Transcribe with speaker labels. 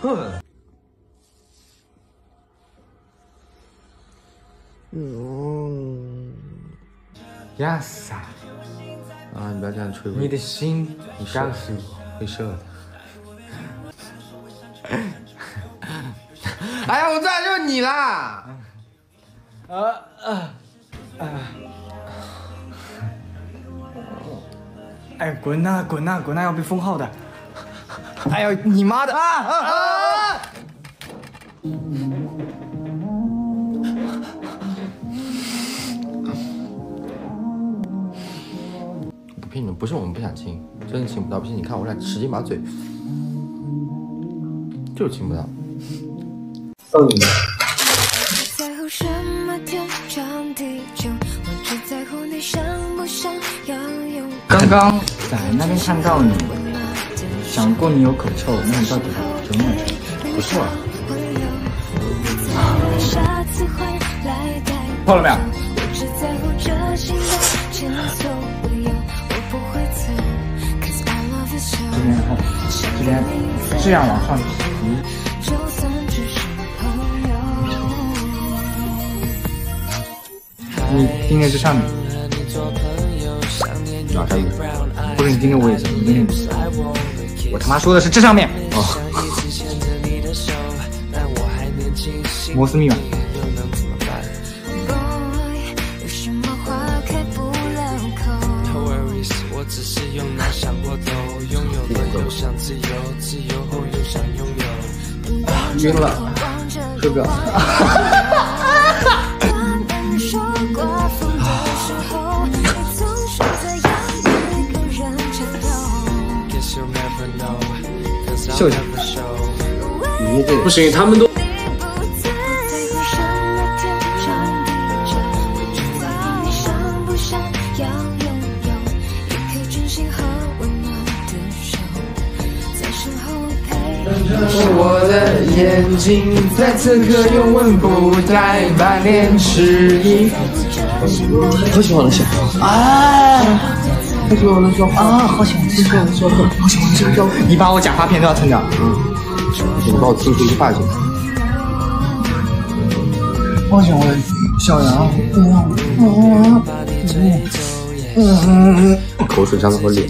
Speaker 1: 哼。
Speaker 2: 嗯 yes
Speaker 1: 啊，你不要这样吹我，
Speaker 2: 你的心，
Speaker 1: 你
Speaker 2: 告诉我，
Speaker 1: 会射的。
Speaker 2: 哎呀，我最爱就是你啦。啊呃呃。
Speaker 3: 哎，滚呐滚呐滚呐，要被封号的。哎呦，你妈的啊啊啊！
Speaker 1: 不骗你们，不是我们不想亲，真的亲不到。不信你看我俩使劲把嘴，就是亲不到。
Speaker 3: 刚刚在那边看到你，想过你有口臭，那你到底有没有？
Speaker 1: 不错。
Speaker 4: 下次会来带
Speaker 3: 破了没有？
Speaker 4: 我只在乎这心的前所未有，我不会走，cause I love you so。
Speaker 3: 这边看，这边这样往上提。
Speaker 4: 就算只是朋友。
Speaker 3: 你盯着这上面，
Speaker 1: 哪上面？
Speaker 3: 不是你盯着我也行，你盯着我他妈说的是这上面。
Speaker 1: 哦。
Speaker 3: 摩斯密码。
Speaker 4: 有什么话开不了口？我只是用脑想过头，拥有了又想自由，自由后又想拥有。
Speaker 1: 晕了，睡不
Speaker 3: 秀一下。
Speaker 1: 不行，他们都。
Speaker 2: 我的眼睛在此刻永远不再满脸迟疑。
Speaker 1: 好喜欢的小花，
Speaker 3: 啊！
Speaker 1: 好喜欢的小花
Speaker 3: 啊！好喜欢的小花，好喜欢。你把我假发片都要蹭掉。
Speaker 1: 嗯。你把我蹭出一个发型。
Speaker 3: 我喜欢小羊。嗯
Speaker 1: 嗯嗯嗯。口水沾到我脸。